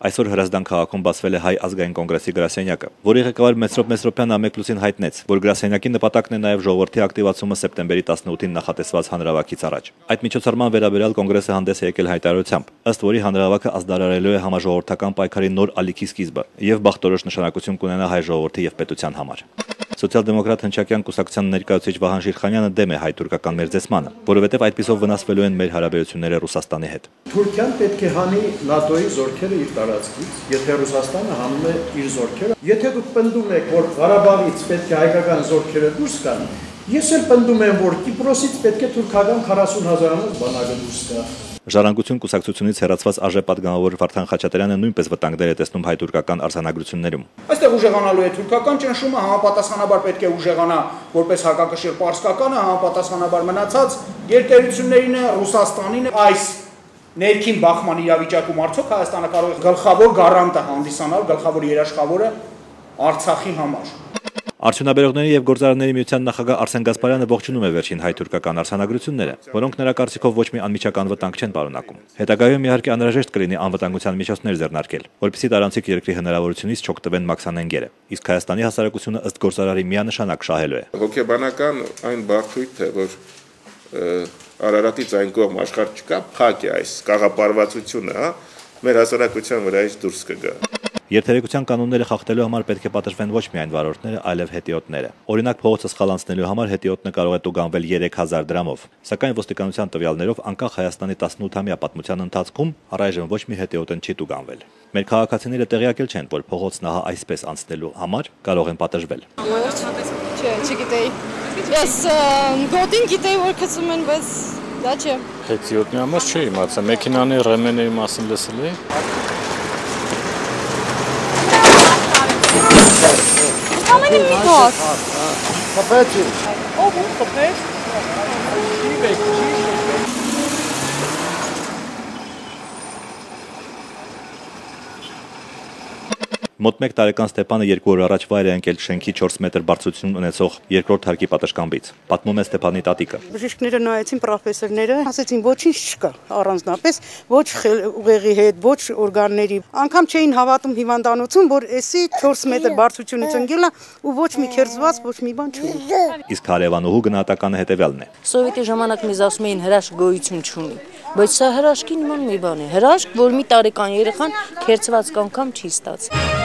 Այսօր Հրազդան քաղաքում բացվել է հայ ազգային կոնգրեսի գրասենյակը, որի ղեկավար Մեսրոպ Մեսրոպյանը ամեկլուսին հայտնեց, որ գրասենյակի նպատակն է նաև ժողովրդի ակտիվացումը սեպտեմբերի 18-ին նախատեսված հանրավակից առաջ։ Այդ միջոցառման վերաբերյալ կոնգրեսը հանդես է եկել հայտարարությամբ, ըստ որի հանրավակը ազդարարելու է համաժողովրդական պայքարի նոր ալիքի սկիզբը եւ բախտորոշ նշանակություն կունենա հայ ժողովրդի եւ պետության համար։ Սոցիալ-դեմոկրատ հնչակյան կուսակցության ներկայացուցիչ Վահան Շիրխանյանը դեմ է հայ-թուրքական մերձեցմանը, որովհետև այդպիսով վնասվելու են մեր հարաբերությունները Ռուսաստանի հետ։ Թուրքիան պետք է հանի ՆԱՏՕ-ի զորքերը իր տարածքից, եթե Ռուսաստանը հանում է իր զորքերը։ Եթե դուք պնդում եք, որ Ղարաբաղից պետք է հայկական զորքերը դուրս գան, Ես էլ պնդում եմ, որ Կիպրոսից պետք է թուրքական 40000-անոց բանագլուս կա։ Ժառանգություն կուսակցությունից հերացված ԱԺ պատգամավոր Վարդան Խաչատրյանը նույնպես վտանգներ է տեսնում հայ-թուրքական արձանագրություններում։ Այստեղ ուժեղանալու է թուրքական ճնշումը, համապատասխանաբար պետք է ուժեղանա որպես հակակշիռ պարսկականը, համապատասխանաբար մնացած գերտերություններին, Ռուսաստանին այս ներքին բախման իրավիճակում արդյոք Հայաստանը կարող է գլխավոր գարանտը հանդիսանալ, գլխավոր երաշխավորը Արցախի համար։ Արդյունաբերողների եւ գործարանների միության նախագահ Արսեն Գասպարյանը ողջունում է վերջին հայ-թուրքական արձանագրությունները, որոնք նրա կարծիքով ոչ մի անմիջական վտանգ չեն պարունակում։ Հետագայում իհարկե անհրաժեշտ կլինի անվտանգության միջոցներ ձեռնարկել, որպեսզի տարանցիկ երկրի հնարավորությունից չօգտվեն մաքսանենգերը։ Իսկ Հայաստանի հասարակությունը ըստ գործարարի միանշանակ շահելու է։ Հոգեբանական այն բարդույթ է, որ Արարատից այն կողմ աշխարհ չկա, փակ է այս կաղապարվածությունը, հա, մեր հասարակության վրայից դուրս կգա։ Երթերեկության կանոնները խախտելու համար պետք է պատժվեն ոչ միայն վարորդները, այլև հետիոտները։ Օրինակ փողոցը սխալանցնելու համար հետիոտնը կարող է տուգանվել 3000 դրամով, սակայն ոստիկանության տվյալներով անկախ Հայաստանի 18-ամյա պատմության ընթացքում առայժմ ոչ մի հետիոտն չի տուգանվել։ Մեր քաղաքացիները տեղյակ էլ չեն, որ փողոցն ահա այսպես անցնելու համար կարող են պատժվել։ Չէ, չգիտեի։ Ես գոտին գիտեի, որ գցում են, բայց դա չէ։ Հետիոտնի համար չէի իմացա, մեքենանի ռեմենների մասին լսել էի։ spanning niet, Mikros. Papetje. Oh, gut, verpetzt. Մոտ 1 տարեկան Ստեփանը 2 օր առաջ վայր է ընկել շենքի 4 մետր բարձրություն ունեցող երկրորդ հարկի պատշգամբից։ Պատմում է Ստեփանի տատիկը։ Բժիշկները նայեցին պրոֆեսորները, ասեցին ոչինչ չկա, առանձնապես ոչ ուղեղի հետ, ոչ օրգանների։ Անկամ չէին հավատում հիվանդանոցում, որ էսի 4 մետր բարձրությունից ընկել է ու ոչ մի քերծված, ոչ մի բան չունի։ Իսկ հարևանուհու գնահատականը հետևյալն է։ Սովետի ժամանակ մեզ ասում էին հրաշք գոյություն չունի, բայց սա հրաշքի նման մի բան է։ Հրաշք, որ մի տարեկան երեխան քերծված կանգամ չի ստացել։